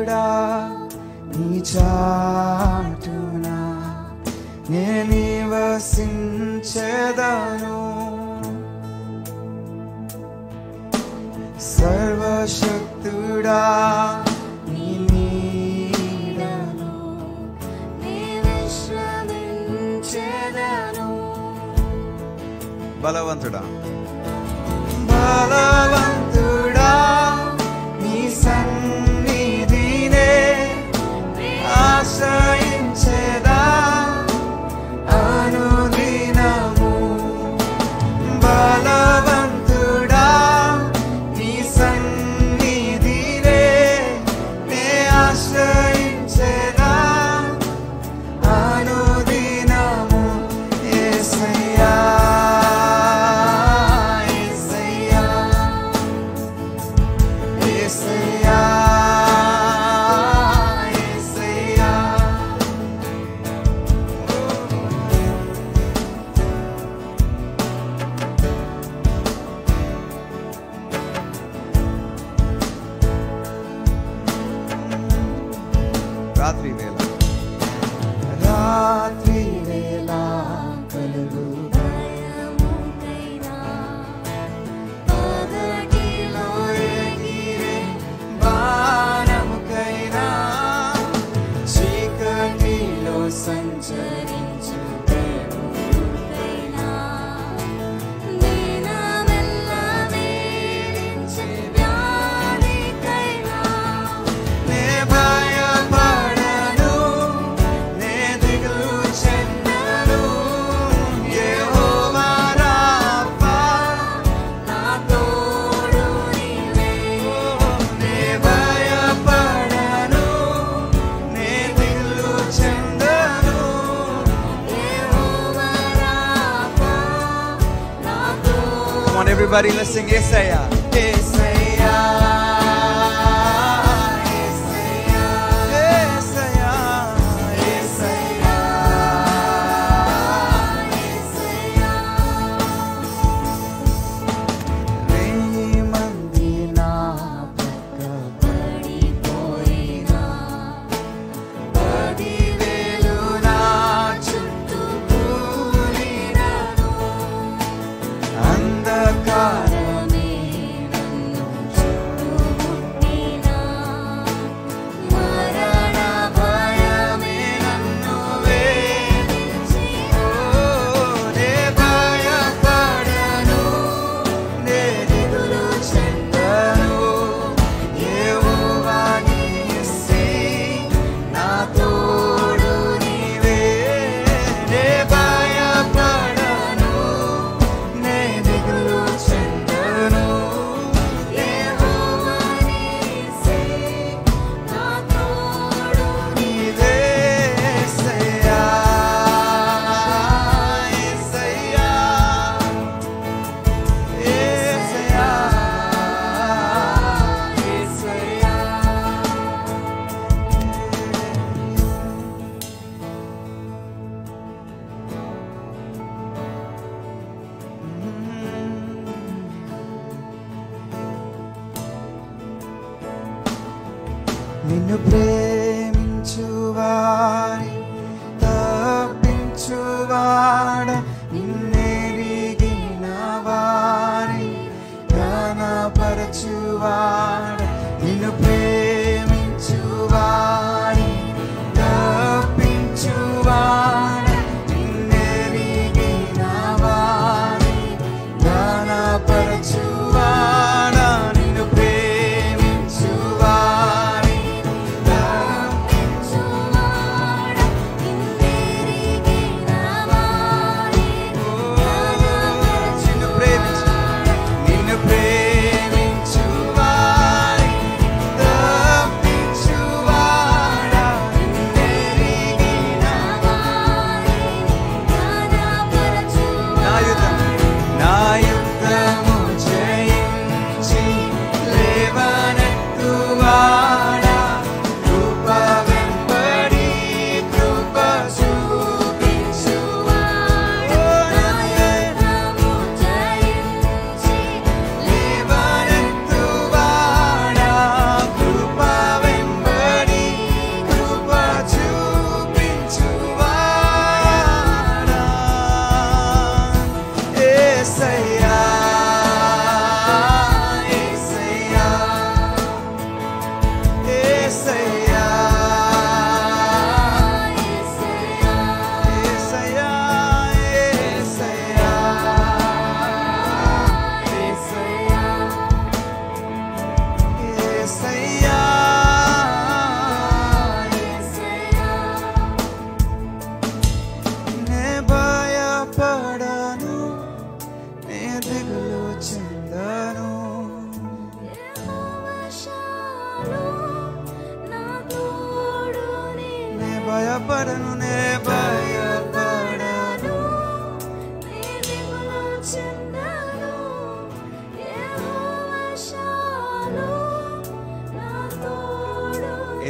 దేవుడా నీ చాటునా నేను వసించేదాను సర్వశక్తుడా బలవంతుడా. బలవంతుడా everybody, let's sing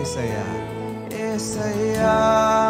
Essa é a. Essa é a.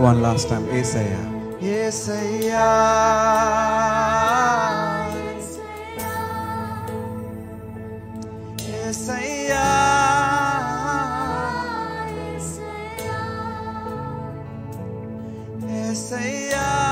One last time, Isaiah. Isaiah. Isaiah. Isaiah.